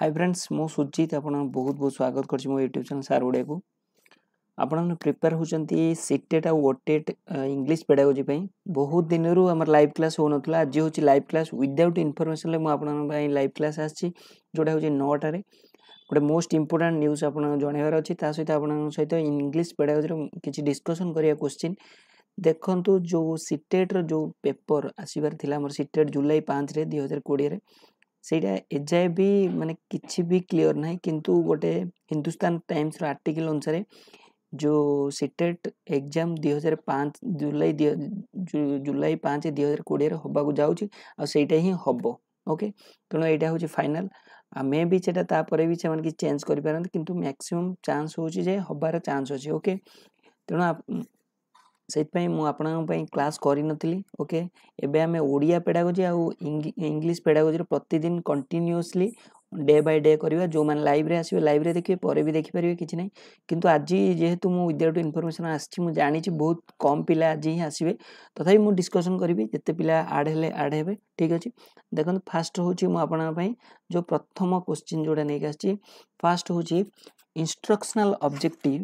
High friends ମୁଁ ସୁଜିତ ଆପଣଙ୍କୁ ବହୁତ ବହୁତ ସ୍ୱାଗତ କରୁଛି ମୋ ୟୁଟ୍ୟୁବ୍ ଚ୍ୟାନେଲ୍ ସାର୍ ଓଡ଼ିଆକୁ ଆପଣମାନେ ପ୍ରିପେୟାର ହେଉଛନ୍ତି ସିଟେଟ୍ ଆଉ ଓଟେଟ୍ ଇଂଲିଶ ପେଡ଼ାଗୋଜି ପାଇଁ ବହୁତ ଦିନରୁ ଆମର ଲାଇଭ୍ କ୍ଲାସ୍ ହେଉନଥିଲା ଆଜି ହେଉଛି ଲାଇଭ୍ କ୍ଲାସ୍ ୱିଦାଉଟ୍ ଇନଫର୍ମେସନ୍ରେ ମୁଁ ଆପଣଙ୍କ ପାଇଁ ଲାଇଭ୍ କ୍ଲାସ୍ ଆସିଛି ଯେଉଁଟା ହେଉଛି ନଅଟାରେ ଗୋଟେ ମୋଷ୍ଟ ଇମ୍ପୋର୍ଟାଣ୍ଟ ନ୍ୟୁଜ୍ ଆପଣଙ୍କୁ ଜଣାଇବାର ଅଛି ତା ସହିତ ଆପଣଙ୍କ ସହିତ ଇଂଲିଶ ପେଡ଼ାଗୋଜିର କିଛି ଡିସ୍କସନ୍ କରିବା କୋଶ୍ଚିନ୍ ଦେଖନ୍ତୁ ଯେଉଁ ସିଟେଟ୍ର ଯେଉଁ ପେପର୍ ଆସିବାର ଥିଲା ଆମର ସିଟେଟ୍ ଜୁଲାଇ ପାଞ୍ଚରେ ଦୁଇ ହଜାର କୋଡ଼ିଏରେ ସେଇଟା ଏଯାଏ ବି ମାନେ କିଛି ବି କ୍ଲିଅର୍ ନାହିଁ କିନ୍ତୁ ଗୋଟେ ହିନ୍ଦୁସ୍ତାନ ଟାଇମ୍ସର ଆର୍ଟିକଲ୍ ଅନୁସାରେ ଯେଉଁ ସିଟେଟ୍ ଏକ୍ଜାମ୍ ଦୁଇ ହଜାର ପାଞ୍ଚ ଜୁଲାଇ ଜୁଲାଇ ପାଞ୍ଚ ଦୁଇ ହଜାର କୋଡ଼ିଏରେ ହେବାକୁ ଯାଉଛି ଆଉ ସେଇଟା ହିଁ ହେବ ଓକେ ତେଣୁ ଏଇଟା ହେଉଛି ଫାଇନାଲ୍ ଆମେ ବି ସେଇଟା ତାପରେ ବି ସେମାନେ କିଛି ଚେଞ୍ଜ କରିପାରନ୍ତି କିନ୍ତୁ ମ୍ୟାକ୍ସିମମ୍ ଚାନ୍ସ ହେଉଛି ଯେ ହେବାର ଚାନ୍ସ ଅଛି ଓକେ ତେଣୁ ସେଇଥିପାଇଁ ମୁଁ ଆପଣଙ୍କ ପାଇଁ କ୍ଲାସ୍ କରିନଥିଲି ଓକେ ଏବେ ଆମେ ଓଡ଼ିଆ ପେଡ଼ାଗୋଜି ଆଉ ଇଂଲିଶ ପେଡ଼ାଗୋଜିର ପ୍ରତିଦିନ କଣ୍ଟିନ୍ୟୁଅସଲି ଡେ ବାଇ ଡେ କରିବା ଯେଉଁମାନେ ଲାଇଭ୍ରେ ଆସିବେ ଲାଇଭ୍ରେ ଦେଖିବେ ପରେ ବି ଦେଖିପାରିବେ କିଛି ନାହିଁ କିନ୍ତୁ ଆଜି ଯେହେତୁ ମୁଁ ୱିଦାଉଟ୍ ଇନଫର୍ମେସନ୍ ଆସିଛି ମୁଁ ଜାଣିଛି ବହୁତ କମ୍ ପିଲା ଆଜି ହିଁ ଆସିବେ ତଥାପି ମୁଁ ଡିସ୍କସନ୍ କରିବି ଯେତେ ପିଲା ଆଡ଼୍ ହେଲେ ଆଡ଼୍ ହେବେ ଠିକ୍ ଅଛି ଦେଖନ୍ତୁ ଫାର୍ଷ୍ଟ ହେଉଛି ମୁଁ ଆପଣଙ୍କ ପାଇଁ ଯେଉଁ ପ୍ରଥମ କୋଶ୍ଚିନ୍ ଯେଉଁଟା ନେଇକି ଆସିଛି ଫାର୍ଷ୍ଟ ହେଉଛି instructional objective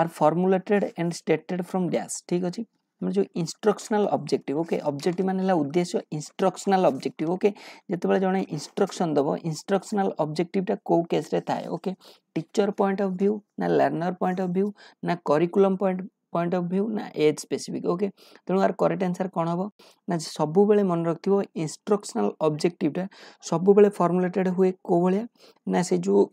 are formulated and stated from dash ठीक अच्छे जो इनस्ट्रक्शनाल अब्जेक्ट ओके अब्जेक्ट मैंने उद्देश्य इनस्ट्रक्शनाल अब्जेक्ट ओके जिते जड़े इनस्ट्रक्शन दब इनस्ट्रक्शनाल अब्जेक्टिवटा कौ केस्रे थाए okay teacher point of view ना लर्नर पॉइंट अफ भ्यू ना curriculum point point of view ना एज स्पेसिफिक ओके तेणु यार करेक्ट आंसर कौन हम ना सब मन रख इनस्ट्रक्शनाल अब्जेक्टिवटा सबुबले फर्मुलेटेड हुए कौ भाया ना से जो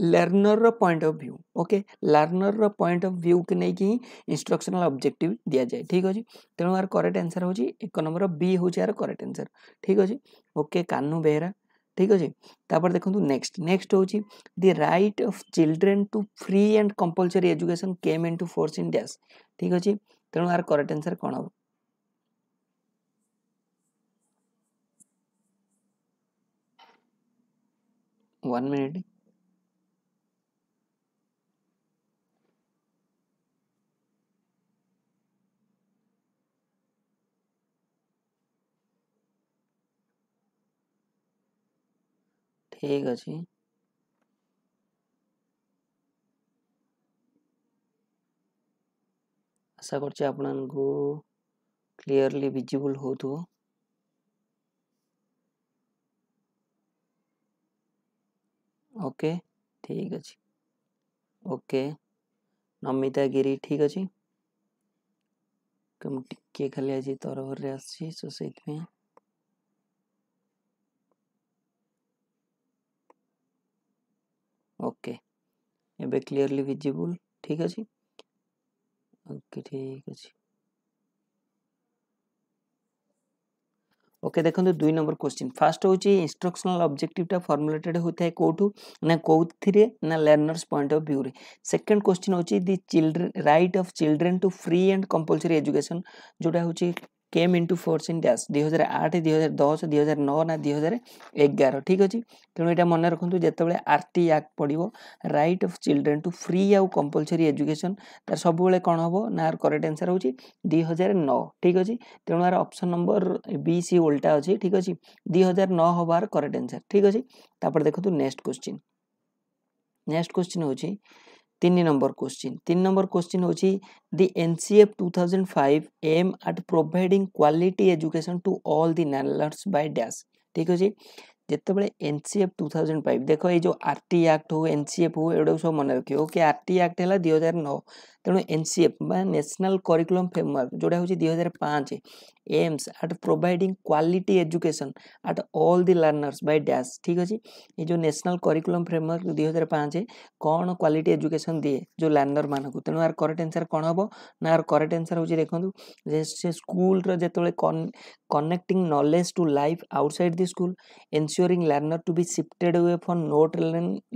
learner point of view okay learner point of view के नहीं ही इनस्ट्रक्शनल अब्जेक्टिव दि जाए ठीक अच्छे तेणु यार करेक्ट आंसर हूँ एक नंबर बी हूँ यार करेक्ट आंसर ठीक अच्छे ओके कानू बेहरा ठीक अच्छे তারপর দেখুন নেক্সট নেক্সট হচ্ছে the right of children to free and compulsory education came into force in dash ঠিক আছে তেমন আর করেক্ট আনসার কোণ হব ওয়ান মিনিট ठीक अच्छे आशा कर क्लीयरली भिजबुल हो ओके तो। ठीक अच्छे ओके नमिता गिरी ठीक अच्छे किए खाली आज तरबर आस ओके ଏବେ କ୍ଲିୟରଲି ଭିଜିବୁଲ୍ ଠିକ୍ ଅଛି ଓକେ ଠିକ୍ ଅଛି ओके देखो दुई नंबर क्वेश्चन फास्ट हूँ इनस्ट्रक्शनाल अब्जेक्टिवटा फर्मुलेटेड होता है कौटू ना कौरे ना लर्नर्स पॉइंट ऑफ व्यू रे सेकंड क्वेश्चन हूँ the children right of children to free and compulsory education जोटा हूँ କେମ୍ ଇଣ୍ଟୁ ଫୋର୍ସ ଇନ୍ ଡ୍ୟାସ୍ ଦୁଇ ହଜାର ଆଠ ଦୁଇ ହଜାର ଦଶ ଦୁଇ ହଜାର ନଅ ନା ଦୁଇ ହଜାର ଏଗାର ଠିକ୍ ଅଛି ତେଣୁ ଏଇଟା ମନେ ରଖନ୍ତୁ ଯେତେବେଳେ ଆର୍ ଟି ଆକ୍ଟ ପଡ଼ିବ right of children to free ଆଉ କମ୍ପଲସରି ଏଜୁକେସନ୍ ତାର ସବୁବେଳେ କ'ଣ ହେବ ନା ଆର କରେକ୍ଟ ଆନ୍ସର୍ ହେଉଛି ଦୁଇ ହଜାର ନଅ ଠିକ୍ ଅଛି ତେଣୁ ଆର ଅପସନ୍ ନମ୍ବର ବି ସି ଓଲ୍ଟା ଅଛି ଠିକ୍ ଅଛି ଦୁଇ ହଜାର ନଅ ହେବ ଆର କରେକ୍ଟ ଆନ୍ସର୍ ଠିକ୍ ଅଛି ତାପରେ ଦେଖନ୍ତୁ ନେକ୍ସଟ କୋଶ୍ଚିନ୍ ନେକ୍ସଟ କୋଶ୍ଚିନ୍ ହେଉଛି ତିନି ନମ୍ବର କୋଶ୍ଚିନ୍ ତିନି ନମ୍ବର କୋଶ୍ଚିନ୍ ହେଉଛି the N C F two thousand five aim at providing quality education to all the learners by dash ଠିକ୍ ଅଛି ଯେତେବେଳେ N C F two thousand five ଦେଖ ଏଇ ଯେଉଁ ଆର୍ ଟି ଆକ୍ଟ ହଉ N C F ହଉ ଏଗୁଡ଼ାକୁ ସବୁ ମନେ ରଖିବ ଓକେ ଆର୍ ଟି ଆକ୍ଟ ହେଲା ଦୁଇ ହଜାର ନଅ ତେଣୁ ଏନ୍ ସି ଏଫ୍ ବା ନ୍ୟାସନାଲ୍ କରିକୁଲମ୍ ଫ୍ରେମୱାର୍କ ଯେଉଁଟା ହେଉଛି ଦୁଇ ହଜାର ପାଞ୍ଚ aims at providing quality education at all the learners by dash ଠିକ୍ ଅଛି ଏ ଯେଉଁ ନ୍ୟାସନାଲ୍ କରିକୁଲମ୍ ଫ୍ରେମୱାର୍କ ଦୁଇ ହଜାର ପାଞ୍ଚ କ'ଣ କ୍ୱାଲିଟି ଏଜୁକେସନ୍ ଦିଏ ଯେଉଁ ଲର୍ଣ୍ଣର୍ମାନଙ୍କୁ ତେଣୁ ଆର କରେକ୍ଟ ଆନ୍ସର୍ କ'ଣ ହେବ ନା ଆର କରେକ୍ଟ ଆନ୍ସର୍ ହେଉଛି ଦେଖନ୍ତୁ ଯେ ସେ ସ୍କୁଲ୍ର ଯେତେବେଳେ connecting knowledge to life outside the school ensuring learner to be shifted way for rote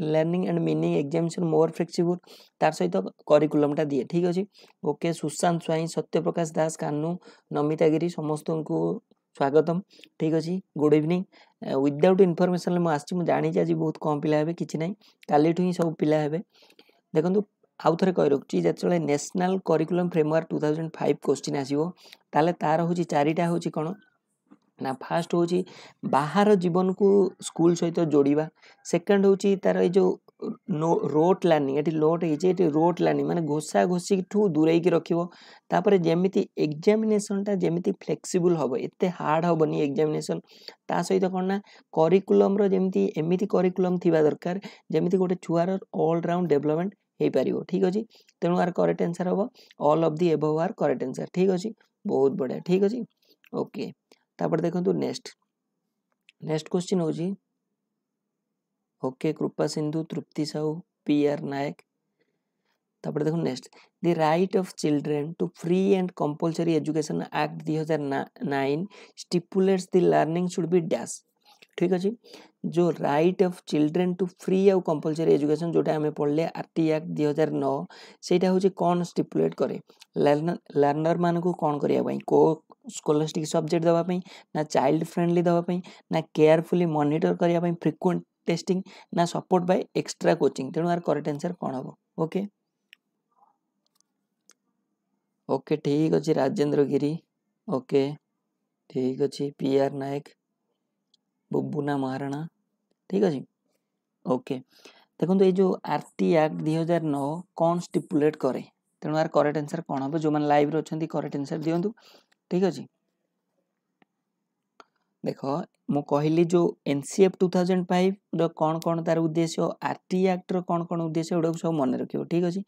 learning and meaning examination more flexible ତାର ସହିତ କରିକୁଲମ୍ଟା ଦିଏ କିଏ ଠିକ୍ ଅଛି ଓକେ ସୁଶାନ୍ତ ସ୍ୱାଇଁ ସତ୍ୟପ୍ରକାଶ ଦାସ କାହ୍ନୁ ନମିତା ଗିରି ସମସ୍ତଙ୍କୁ ସ୍ୱାଗତମ ଠିକ୍ ଅଛି ଗୁଡ଼୍ ଇଭିନିଂ ୱିଦାଉଟ୍ ଇନଫର୍ମେସନ୍ରେ ମୁଁ ଆସିଛି ମୁଁ ଜାଣିଛି ଆଜି ବହୁତ କମ୍ ପିଲା ହେବେ କିଛି ନାହିଁ କାଲିଠୁ ହିଁ ସବୁ ପିଲା ହେବେ ଦେଖନ୍ତୁ ଆଉ ଥରେ କହି ରଖୁଛି ଯେତେବେଳେ national curriculum framework two thousand five question ଆସିବ ତାହେଲେ ତା'ର ହେଉଛି ଚାରିଟା ହେଉଛି କ'ଣ ନା ଫାର୍ଷ୍ଟ ହେଉଛି ବାହାର ଜୀବନକୁ ସ୍କୁଲ ସହିତ ଯୋଡ଼ିବା ସେକେଣ୍ଡ ହେଉଛି ତା'ର ଏଇ ଯେଉଁ रोट लैंडिंग लोट है रोट लैंडिंग मैंने घोषा घोषी ठू दूरे रखे जमी एक्जामेसन टा जमी फ्लेक्सीबुल हम एत हार्ड हेनी एक्जामेसन ता कौन ना करिकुलम जमी एमती करिकुलम थ जमी गोटे छुआर अल्राउंड डेभलपमेंट हो पार ठीक अच्छे तेणु आर करेक्ट आनसर हम all of the above are correct answer ठीक अच्छे बहुत बढ़िया ठीक अच्छे ओके देखो नेक्स्ट नेक्स्ट क्वेश्चन हो okay Kripa Sindhu Tripti Sahu P R Nayak তারপরে দেখুন the right of children to free and compulsory education act act हजार nine nine the learning should be dash ठीक अच्छे जो right of children to free आउ compulsory education जोटा आम पढ़ले आर टी आक्ट दुई हजार नौ से कौन स्टिपुलेट करे लर्नर मान को कौन करने को स्कलास्टिक सब्जेक्ट देवाई ना चाइल्ड फ्रेंडली देवाई ना केयरफुली मनिटर करने frequent testing na support by extra coaching tenu ar correct answer kon hobo okay okay ठीक अच्छे राजेन्द्र गिरी ओके ठीक अच्छे पी आर नायक बुबुना महाराणा ठीक अच्छे ओके देखो ये जो आर टी आक्ट दुई हजार नौ कौन स्टिपुलेट कै तेणु यार करेक्ट आंसर कौन हम जो मैंने लाइव अच्छा करेक्ट आंसर दिंतु ठीक अच्छे देखो मु कहली जो N C F two thousand five रण कौन तार उद्देश्य आर टी आक्ट कौन कौन उद्देश्य गुड़ाक सब मन रखे ठीक अच्छे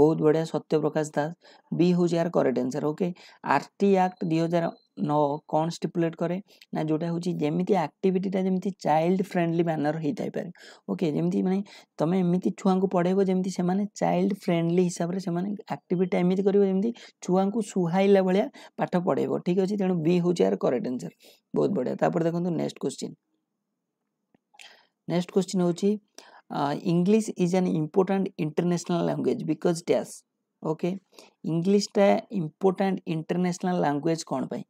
बहुत बढ़िया सत्य प्रकाश दास बी हूँ यार correct answer okay R T act दुई हजार ନ କ'ଣ ଷ୍ଟିପୁଲେଟ୍ କରେ ନା ଯେଉଁଟା ହେଉଛି ଯେମିତି ଆକ୍ଟିଭିଟିଟା ଯେମିତି ଚାଇଲ୍ଡ ଫ୍ରେଣ୍ଡଲି ମ୍ୟାନର୍ ହେଇଥାଇପାରେ ଓକେ ଯେମିତି ମାନେ ତୁମେ ଏମିତି ଛୁଆଙ୍କୁ ପଢ଼େଇବ ଯେମିତି ସେମାନେ ଚାଇଲ୍ଡ ଫ୍ରେଣ୍ଡଲି ହିସାବରେ ସେମାନେ ଆକ୍ଟିଭିଟିଟା ଏମିତି କରିବ ଯେମିତି ଛୁଆଙ୍କୁ ସୁହାଇଲା ଭଳିଆ ପାଠ ପଢ଼େଇବ ଠିକ୍ ଅଛି ତେଣୁ ବି ହେଉଛି ଏହାର କରେକ୍ଟ ଆନ୍ସର୍ ବହୁତ ବଢ଼ିଆ ତାପରେ ଦେଖନ୍ତୁ ନେକ୍ସଟ କ୍ୱେଶ୍ଚିନ୍ ନେକ୍ସଟ କ୍ୱେଶ୍ଚିନ୍ ହେଉଛି English is an important international language because dash okay ଇଂଲିଶଟା important international language କ'ଣ ପାଇଁ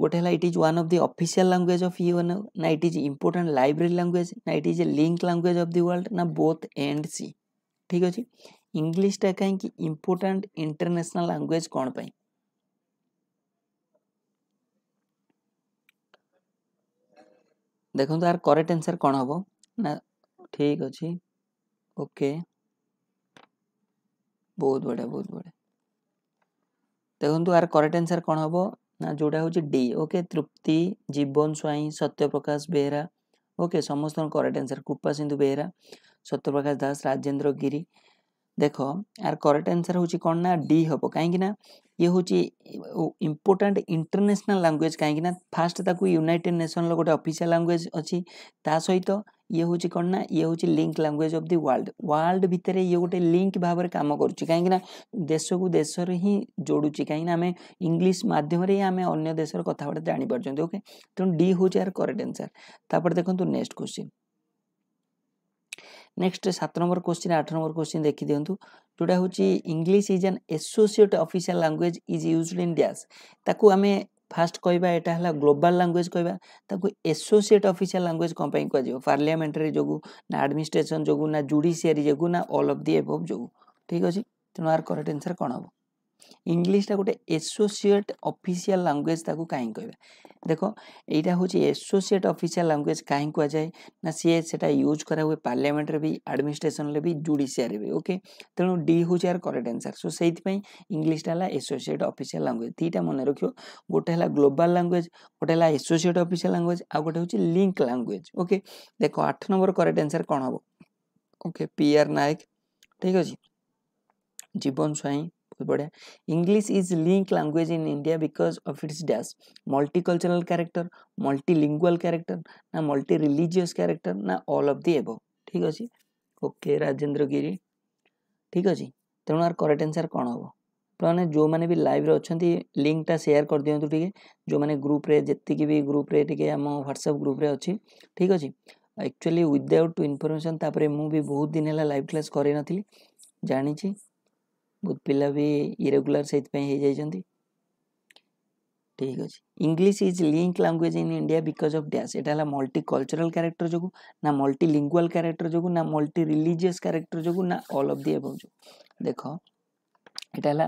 गोटे it is one of the official language of UN ना it is important library language ना it is a link language of the world ना both and C ठीक अच्छे इंग्लीशा कहीं important international language कौन पाई देखो तो यार करेक्ट आंसर कौन हम ना ठीक अच्छे ओके बहुत बढ़िया बहुत बढ़िया देखो तो यार करेक्ट आंसर कौन हम ନା ଯେଉଁଟା ହେଉଛି D okay Tripti Jiban Swain Satyaprakash Behera okay ସମସ୍ତଙ୍କ କରେକ୍ଟ ଆନ୍ସର୍ କୃପା ସିନ୍ଧୁ ବେହେରା ସତ୍ୟପ୍ରକାଶ ଦାସ ରାଜେନ୍ଦ୍ର ଗିରି ଦେଖ ଆର କରେକ୍ଟ ଆନ୍ସର୍ ହେଉଛି କ'ଣ ନା ଡି ହେବ କାହିଁକି ନା ये हूँ इम्पोर्टाट इंटरनेशनाल लांगुएज कहीं फास्ट ताक यूनिटेड नेसन रोटे अफिसील लांगुएज अच्छी ता सहित ये हूँ कौन ना ये हूँ link language of the world world भितर ये गोटे लिंक भाव में कम कर देश को देश ही जोड़ू कहीं आम इंग्लीश मध्यम ही आम अगर कथबार्ता जापर ओके तेनाली हूँ यार करेक्ट तापर देखो नेक्स्ट क्वेश्चन নেক্সট সাত নম্বর কোশ্চিন আট নম্বর কোশ্চিন দেখি দিও ଯେଉଁଟା ହେଉଛି English is an associate official language is use in dash ତାକୁ ଆମେ ଫାଷ୍ଟ କହିବା ଏଇଟା ହେଲା ଗ୍ଲୋବାଲ୍ ଲାଙ୍ଗୁଏଜ୍ କହିବା ତାକୁ ଏସୋସିଏଟ୍ ଅଫିସିଆଲ୍ ଲାଙ୍ଗୁଏଜ୍ କ'ଣ ପାଇଁ କୁହାଯିବ ପାର୍ଲିଆମେଣ୍ଟାରୀ ଯୋଗୁଁ ନା ଆଡ଼ମିନିଷ୍ଟ୍ରେସନ୍ ଯୋଗୁଁ ନା ଜୁଡ଼ିସିଆରୀ ଯୋଗୁଁ ନା ଅଲ୍ ଅଫ୍ ଦି ଏଭବ୍ ଯୋଗୁଁ ଠିକ୍ ଅଛି ତେଣୁ ଆର କରେକ୍ଟ ଆନ୍ସର୍ କ'ଣ ହେବ ইংলিশটা ଗୋଟେ ଏସୋସିଏଟ୍ ଅଫିସିଆଲ୍ ଲାଙ୍ଗୁଏଜ୍ ତାକୁ କାହିଁକି କହିବା ଦେଖ ଏଇଟା ହେଉଛି ଏସୋସିଏଟ୍ ଅଫିସିଆଲ୍ ଲାଙ୍ଗୁଏଜ୍ କାହିଁକି କୁହାଯାଏ ନା ସିଏ ସେଟା ୟୁଜ୍ କରାହୁଏ ପାର୍ଲିଆମେଣ୍ଟରେ ବି ଆଡ଼ମିନିଷ୍ଟ୍ରେସନ୍ରେ ବି ଜୁଡ଼ିସିଆରେ ବି ଓକେ ତେଣୁ ଡି ହେଉଛି ଆର କରେକ୍ଟ ଆନ୍ସର୍ ସୋ ସେଇଥିପାଇଁ ଇଂଲିଶଟା ହେଲା ଏସୋସିଏଟ୍ ଅଫିସିଆଲ୍ ଲାଙ୍ଗୁଏଜ୍ ଦୁଇଟା ମନେ ରଖିବ ଗୋଟେ ହେଲା ଗ୍ଲୋବାଲ୍ ଲାଙ୍ଗୁଏଜ୍ ଗୋଟେ ହେଲା ଏସୋସିଏଟ୍ ଅଫିସିଆଲ୍ ଲାଙ୍ଗୁଏଜ୍ ଆଉ ଗୋଟେ ହେଉଛି ଲିଙ୍କ ଲାଙ୍ଗୁଏଜ୍ ଓକେ ଦେଖ ଆଠ ନମ୍ବର କରେକ୍ଟ ଆନ୍ସର୍ କ'ଣ ହେବ ଓକେ ପି ଆର୍ ନାୟକ ଠିକ୍ ଅଛି ଜୀବନ ସ୍ୱାଇଁ वर्ड है English is link language in India because of its dash multicultural character multilingual character ना मल्टी रिलीजियस कैरेक्टर ना ऑल अफ दि एबव ठीक अच्छे ओके राजेन्द्र गिरी ठीक अच्छे तेणु आर करेक्ट आंसर कौन हम ଆପଣମାନେ ଯେଉଁମାନେ ବି ଲାଇଭ୍ରେ ଅଛନ୍ତି ଲିଙ୍କଟା ସେୟାର କରିଦିଅନ୍ତୁ ଟିକେ ଯେଉଁମାନେ जो मैंने ବି तो जी भी ଆମ ହ୍ୱାଟ୍ସଆପ୍ ଗ୍ରୁପ୍ରେ ଅଛି ଠିକ୍ ଅଛି ଆକ୍ଚୁଆଲି ୱିଦାଉଟ୍ ଇନଫର୍ମେସନ୍ ତାପରେ ମୁଁ ବି ବହୁତ ଦିନ ହେଲା ଲାଇଭ୍ କ୍ଲାସ୍ କରିନଥିଲି ଜାଣିଛି ବହୁତ ପିଲା ବି ଇରେଗୁଲାର ସେଇଥିପାଇଁ ହେଇଯାଇଛନ୍ତି ଠିକ୍ ଅଛି English is link language in India because of dash ଏଇଟା ହେଲା ମଲ୍ଟି କଲଚରାଲ୍ କ୍ୟାରେକ୍ଟର ଯୋଗୁଁ ନା ମଲ୍ଟି ଲିଙ୍ଗୁଆଲ୍ କ୍ୟାରେକ୍ଟର ଯୋଗୁଁ ନା ମଲ୍ଟି ରିଲିଜିୟସ୍ କ୍ୟାରେକ୍ଟର ଯୋଗୁଁ ନା ଅଲ୍ ଅଫ୍ ଦି ଏଭବ୍ ଯୋଗୁଁ ଦେଖ ଏଇଟା ହେଲା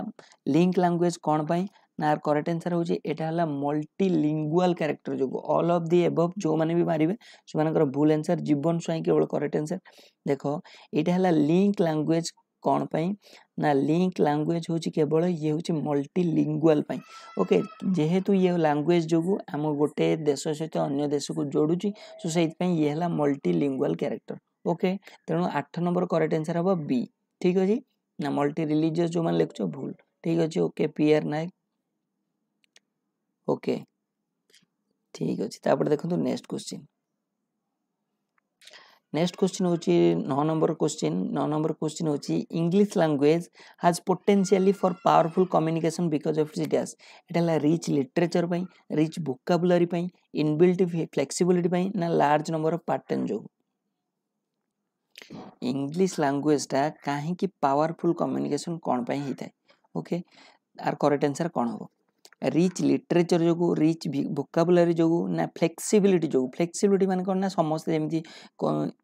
ଲିଙ୍କ ଲାଙ୍ଗୁଏଜ୍ କ'ଣ ପାଇଁ ନା କରେକ୍ଟ ଆନ୍ସର୍ ହେଉଛି ଏଇଟା ହେଲା ମଲ୍ଟି ଲିଙ୍ଗୁଆଲ୍ କ୍ୟାରେକ୍ଟର ଯୋଗୁଁ ଅଲ୍ ଅଫ୍ ଦି ଏଭବ୍ ଯେଉଁମାନେ ବି ମାରିବେ ସେମାନଙ୍କର ଭୁଲ ଆନ୍ସର୍ ଜୀବନ ସ୍ୱାଇଁ କେବଳ କରେକ୍ଟ ଆନ୍ସର୍ ଦେଖ ଏଇଟା ହେଲା ଲିଙ୍କ ଲାଙ୍ଗୁଏଜ୍ कौन पाई ना लिंक लांगुएज हूँ केवल ये हूँ लिंगुआल ओके जेहेतु ये लांगुएज जो आम गोटे देश सहित अगर देश को जोड़ू सो से ये है मल्टिलिंगुआल क्यारेक्टर ओके तेणु आठ नंबर करेक्ट आंसर हम बी ठीक अच्छे ना मल्टिलिजिज जो मैंने लिखु भूल ठीक अच्छे okay P R Nayak okay ठीक अच्छे देखो नेक्स्ट क्वेश्चन ନେକ୍ସଟ କ୍ୱେଶ୍ଚିନ୍ ହେଉଛି ନଅ ନମ୍ବର କ୍ୱେଶ୍ଚିନ୍ ନଅ ନମ୍ବର କ୍ୱେଶ୍ଚିନ୍ ହେଉଛି English language has potentiality for powerful communication because of dash ଏଇଟା ହେଲା ରିଚ୍ ଲିଟରେଚର୍ ପାଇଁ ରିଚ୍ ଭୋକାବୁଲାରୀ ପାଇଁ ଇନବିଲ୍ଟ ଫ୍ଲେକ୍ସିବିଲିଟି ପାଇଁ ନା ଲାର୍ଜ ନମ୍ବର ଅଫ୍ ପାଟର୍ନ ଯୋଗୁଁ ଇଂଲିଶ ଲାଙ୍ଗୁଏଜ୍ଟା କାହିଁକି ପାୱାରଫୁଲ୍ କମ୍ୟୁନିକେସନ୍ କ'ଣ ପାଇଁ ହେଇଥାଏ ଓକେ ଆର୍ କରେକ୍ଟ ଆନ୍ସର୍ କ'ଣ ହେବ ରିଚ୍ ଲିଟରେଚର୍ ଯୋଗୁଁ ରିଚ୍ ଭୋକାବୁଲାରୀ ଯୋଗୁଁ ନା ଫ୍ଲେକ୍ସିବିଲିଟି ଯୋଗୁଁ ଫ୍ଲେକ୍ସିବିଲିଟି ମାନେ କ'ଣ ନା ସମସ୍ତେ ଯେମିତି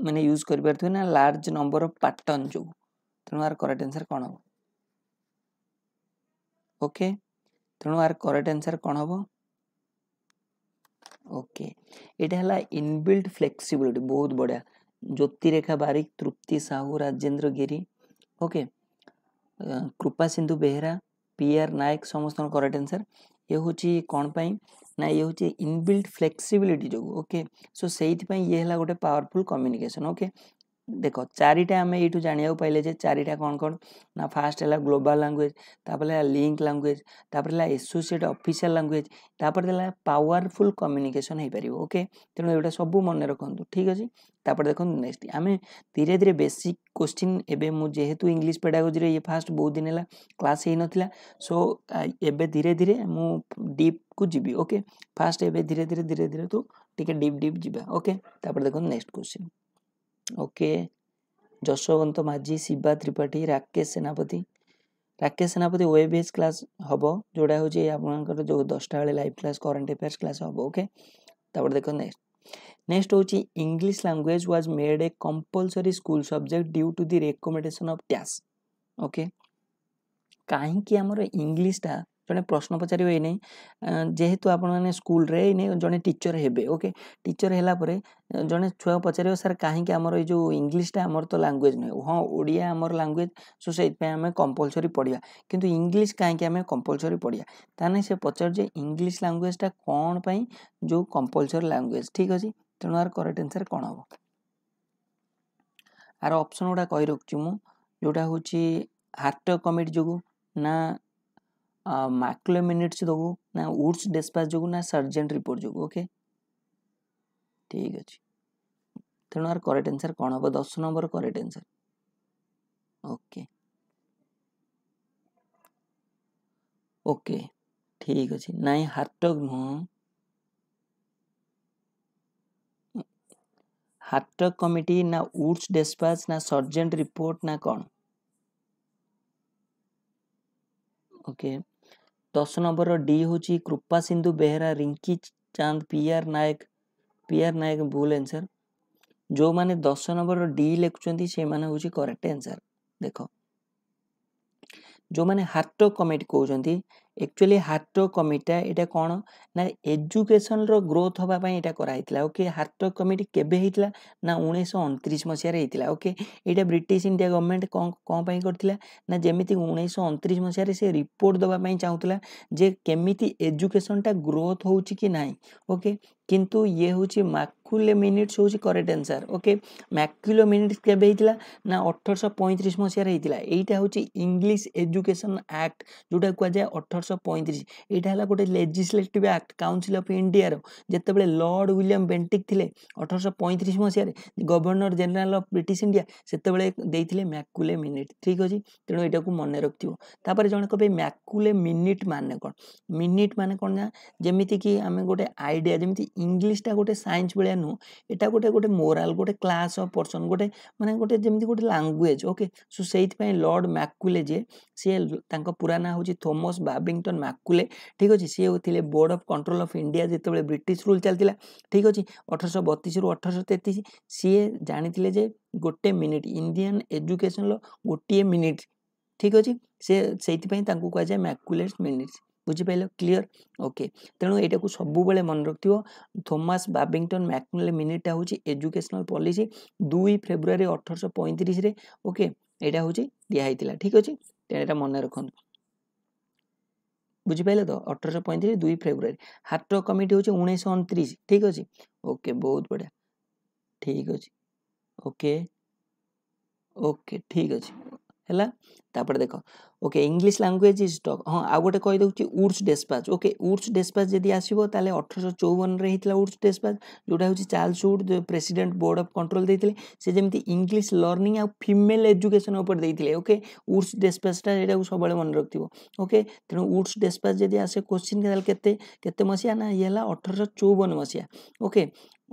ମାନେ ୟୁଜ୍ କରିପାରୁଥିବେ ନା ଲାର୍ଜ ନମ୍ବର ଅଫ୍ ପାଟର୍ନ ଯୋଗୁଁ ତେଣୁ ଆର କରେକ୍ଟ ଆନ୍ସର୍ କ'ଣ ହେବ ଓକେ ତେଣୁ ଆର କରେକ୍ଟ ଆନ୍ସର୍ କ'ଣ ହେବ ଓକେ ଏଇଟା ହେଲା ଇନବିଲ୍ଡ ଫ୍ଲେକ୍ସିବିଲିଟି ବହୁତ ବଢ଼ିଆ ଜ୍ୟୋତିରେଖା ବାରିକ ତୃପ୍ତି ସାହୁ ରାଜେନ୍ଦ୍ର ଗିରି ଓକେ କୃପା ସିନ୍ଧୁ ବେହେରା ପିଆର୍ ନାୟକ ସମସ୍ତଙ୍କର କରେକ୍ଟ ଆନ୍ସର୍ ଇଏ ହେଉଛି କ'ଣ ପାଇଁ ନା ଇଏ ହେଉଛି ଇନବିଲ୍ଟ ଫ୍ଲେକ୍ସିବିଲିଟି ଯୋଗୁଁ ଓକେ ସୋ ସେଇଥିପାଇଁ ଇଏ ହେଲା ଗୋଟେ ପାୱାରଫୁଲ୍ କମ୍ୟୁନିକେସନ୍ ଓକେ দেখ চারিটা আমি ଏଇଠୁ ଜାଣିବାକୁ ପାଇଲେ ଯେ ଚାରିଟା କ'ଣ କ'ଣ ନା ଫାର୍ଷ୍ଟ ହେଲା ଗ୍ଲୋବାଲ୍ ଲାଙ୍ଗୁଏଜ୍ ତାପରେ ହେଲା ଲିଙ୍କ୍ ଲାଙ୍ଗୁଏଜ୍ ତାପରେ ହେଲା ଏସୋସିଏଟ୍ ଅଫିସିଆଲ୍ ଲାଙ୍ଗୁଏଜ୍ ତାପରେ ହେଲା ପାୱାରଫୁଲ୍ କମ୍ୟୁନିକେସନ୍ ହେଇପାରିବ ଓକେ ତେଣୁ ଏଗୁଡ଼ା ସବୁ ମନେ ରଖନ୍ତୁ ଠିକ୍ ଅଛି ତାପରେ ଦେଖନ୍ତୁ ନେକ୍ସଟ ଆମେ ଧୀରେ ଧୀରେ ବେସିକ୍ କୋଶ୍ଚିନ୍ ଏବେ ମୁଁ ଯେହେତୁ ଇଂଲିଶ ପେଡ଼ାଗୋଜିରେ ଇଏ ଫାଷ୍ଟ ବହୁତ ଦିନ ହେଲା କ୍ଲାସ୍ ହେଇନଥିଲା ସୋ ଏବେ ଧୀରେ ଧୀରେ ମୁଁ ଡିପ୍କୁ ଯିବି ଓକେ ଫାଷ୍ଟ ଏବେ ଧୀରେ ଧୀରେ ଧୀରେ ଧୀରେ ତୁ ଟିକେ ଡିପ୍ ଡିପ୍ ଯିବା ଓକେ ତାପରେ ଦେଖନ୍ତୁ next question okay Jashwant Majhi Shiba Tripathi Rakesh Senapati Rakesh Senapati web base class ହେବ ଯେଉଁଟା ହେଉଛି ଆପଣଙ୍କର ଯେଉଁ ଦଶଟା ବେଳେ live class current affairs class ହେବ ଓକେ ତାପରେ ଦେଖ ନେକ୍ସଟ ନେକ୍ସଟ ହେଉଛି English language was made a compulsory school subject due to the recommendation of dash okay କାହିଁକି ଆମର ଇଂଲିଶଟା ଜଣେ ପ୍ରଶ୍ନ ପଚାରିବ ଏଇ ନେଇ ଯେହେତୁ ଆପଣମାନେ ସ୍କୁଲରେ ଏଇ ନେଇ ଜଣେ ଟିଚର ହେବେ ଓକେ ଟିଚର ହେଲା ପରେ ଜଣେ ଛୁଆକୁ ପଚାରିବ ସାର୍ କାହିଁକି ଆମର ଏଇ ଯେଉଁ ଇଂଲିଶଟା ଆମର ତ ଲାଙ୍ଗୁଏଜ୍ ନୁହେଁ ହଁ ଓଡ଼ିଆ ଆମର ଲାଙ୍ଗୁଏଜ୍ ସୋ ସେଇଥିପାଇଁ ଆମେ କମ୍ପଲସରି ପଢ଼ିବା କିନ୍ତୁ ଇଂଲିଶ କାହିଁକି ଆମେ କମ୍ପଲସରି ପଢ଼ିବା ତାହେଲେ ସେ ପଚାରୁଛି ଇଂଲିଶ ଲାଙ୍ଗୁଏଜ୍ଟା କ'ଣ ପାଇଁ ଯେଉଁ କମ୍ପଲସରି ଲାଙ୍ଗୁଏଜ୍ ଠିକ୍ ଅଛି ତେଣୁ ଆର କରେକ୍ଟ ଆନ୍ସର୍ କ'ଣ ହେବ ଆର ଅପସନ୍ ଗୁଡ଼ା କହି ରଖୁଛି ମୁଁ ଯେଉଁଟା ହେଉଛି ହାର୍ଟ କମିଟି ଯୋଗୁଁ ନା ମାକ୍ଲୋମିନିଟ୍ସ ଦେବୁ ନା ଉଡ୍ସ ଡେସ୍ପାସ୍ ଯୋଗୁଁ ନା ସର୍ଜେଣ୍ଟ ରିପୋର୍ଟ ଯୋଗୁଁ ଓକେ ଠିକ୍ ଅଛି ତେଣୁ ଆର କରେକ୍ଟ ଆନ୍ସର୍ କ'ଣ ହେବ ଦଶ number correct answer okay okay ଠିକ୍ ଅଛି ନାଇଁ ହାର୍ଟକ୍ ନୁହଁ ହାର୍ଟକ୍ କମିଟି ନା ଉଡ୍ସ ଡେସ୍ପାଚ୍ ନା ସର୍ଜେଣ୍ଟ ରିପୋର୍ଟ ନା କ'ଣ ଓକେ ଦଶ ନମ୍ବର ଡି ହେଉଛି Kripa Sindhu Behera Rinki Chand P R Nayak P R Nayak ଭୁଲ ଆନ୍ସର୍ ଯେଉଁମାନେ ଦଶ ନମ୍ବର ଡି ଲେଖୁଛନ୍ତି ସେମାନେ ହେଉଛି କରେକ୍ଟ ଆନ୍ସର୍ ଦେଖ ଯେଉଁମାନେ ହାର୍ଟ କମେଣ୍ଟ କହୁଛନ୍ତି একচুয়ালি ହାର୍ଟ କମିଟା ଏଇଟା କ'ଣ ନା ଏଜୁକେସନ୍ର ଗ୍ରୋଥ୍ ହେବା ପାଇଁ ଏଇଟା କରାହେଇଥିଲା ଓକେ ହାର୍ଟ କମିଟି କେବେ ହେଇଥିଲା ନା ଉଣେଇଶହ ଅଣତିରିଶ ମସିହାରେ ହେଇଥିଲା ଓକେ ଏଇଟା ବ୍ରିଟିଶ ଇଣ୍ଡିଆ ଗଭର୍ଣ୍ଣମେଣ୍ଟ କ'ଣ କ'ଣ ପାଇଁ କରିଥିଲା ନା ଯେମିତି ଉଣେଇଶହ ଅଣତିରିଶ ମସିହାରେ ସେ ରିପୋର୍ଟ ଦେବା ପାଇଁ ଚାହୁଁଥିଲା ଯେ କେମିତି ଏଜୁକେସନ୍ଟା ଗ୍ରୋଥ୍ ହେଉଛି କି ନାହିଁ ଓକେ କିନ୍ତୁ ଇଏ ହେଉଛି ମାକୁଲେ ମିନିଟ୍ସ ହେଉଛି correct answer okay Macaulay minutes କେବେ ହେଇଥିଲା ନା ଅଠରଶହ ପଇଁତିରିଶ ମସିହାରେ ହେଇଥିଲା ଏଇଟା ହେଉଛି ଇଂଲିଶ ଏଜୁକେସନ୍ ଆକ୍ଟ ଯେଉଁଟା କୁହାଯାଏ ଅଠରଶହ ପଇଁତିରିଶ ଏଇଟା ହେଲା ଗୋଟେ ଲେଜିସ୍ଲେଟିଭ୍ ଆକ୍ଟ କାଉନସିଲ୍ ଅଫ୍ ଇଣ୍ଡିଆର ଯେତେବେଳେ ଲର୍ଡ଼ ୱିଲିୟମ୍ ବେଣ୍ଟିକ୍ ଥିଲେ ଅଠରଶହ ପଇଁତିରିଶ ମସିହାରେ governor general of British India ସେତେବେଳେ ଦେଇଥିଲେ ମ୍ୟାକୁଲେ ମିନିଟ୍ ଠିକ୍ ଅଛି ତେଣୁ ଏଇଟାକୁ ମନେ ରଖିଥିବ ତାପରେ ଜଣେ କହିବେ ମ୍ୟାକୁଲେ ମିନିଟ୍ ମାନେ କ'ଣ ମିନିଟ୍ ମାନେ କ'ଣ ନା ଯେମିତିକି ଆମେ ଗୋଟେ ଆଇଡ଼ିଆ ଯେମିତି ଇଂଲିଶଟା ଗୋଟେ ସାଇନ୍ସ ଭଳିଆ ନୁହଁ ଏଇଟା ଗୋଟେ ଗୋଟେ ମୋରାଲ ଗୋଟେ କ୍ଲାସ୍ ଅଫ୍ ପର୍ସନ୍ ଗୋଟେ ମାନେ ଗୋଟେ ଯେମିତି ଗୋଟେ ଲାଙ୍ଗୁଏଜ୍ ଓକେ ସୋ ସେଇଥିପାଇଁ ଲର୍ଡ଼ ମ୍ୟାକୁଲେ ଯିଏ ସିଏ ତାଙ୍କ ପୁରା ନାଁ ହେଉଛି ଥୋମସ୍ ବାବିଙ୍ଗଟନ୍ ମ୍ୟାକୁଲେ ଠିକ୍ ଅଛି ସିଏ ଥିଲେ board of control of India ଯେତେବେଳେ ବ୍ରିଟିଶ ରୁଲ୍ ଚାଲିଥିଲା ଠିକ୍ ଅଛି ଅଠରଶହ ବତିଶରୁ ଅଠରଶହ ତେତିଶ ସିଏ ଜାଣିଥିଲେ ଯେ ଗୋଟେ ମିନିଟ୍ ଇଣ୍ଡିଆନ୍ ଏଜୁକେସନ୍ର ଗୋଟିଏ ମିନିଟ୍ ଠିକ୍ ଅଛି ସେ ସେଇଥିପାଇଁ ତାଙ୍କୁ କୁହାଯାଏ ମ୍ୟାକୁଲେଟ୍ ମିନିଟ୍ସ ବୁଝିପାରିଲ କ୍ଲିଅର୍ ଓକେ ତେଣୁ ଏଇଟାକୁ ସବୁବେଳେ ମନେ ରଖିଥିବ ଥୋମାସ୍ ବାବିଙ୍ଗଟନ୍ ମ୍ୟାକ୍ନଲେ ମିନିଟ୍ଟା ହେଉଛି ଏଜୁକେସନାଲ୍ ପଲିସି ଦୁଇ ଫେବୃଆରୀ ଅଠରଶହ ପଇଁତିରିଶରେ ଓକେ ଏଇଟା ହେଉଛି ଦିଆହେଇଥିଲା ଠିକ୍ ଅଛି ତେଣୁ ଏଇଟା ମନେ ରଖନ୍ତୁ ବୁଝିପାରିଲେ ତ ଅଠରଶହ ପଇଁତିରିଶ ଦୁଇ ଫେବୃଆରୀ ହାଟ କମିଟି ହେଉଛି ଉଣେଇଶହ ଅଣତିରିଶ ଠିକ୍ ଅଛି ଓକେ ବହୁତ ବଢ଼ିଆ ଠିକ୍ ଅଛି ଓକେ ଓକେ ଠିକ୍ ଅଛି ହେଲା तापर देख ओके इंग्लीश लांगुएज इज टक हाँ आउ गोटे कहीदे Wood's despatch okay Wood's despatch जदि आसो ताले अठरश चौवन में होता उड्स डेस्पाच जोटा हूँ चार्ल्स उड जो बोर्ड अफ कंट्रोल देते से जमी इंग्लीश लर्णिंग आउ फिमेल एजुकेशन उपरे ओके उड्स डेस्पाचटा यहाँ सब मन रखी ओके तेणु उड्स डेस्पाच जदि आसे क्वेश्चन के मसीहा ना ये अठरश चौवन मसीहा ओके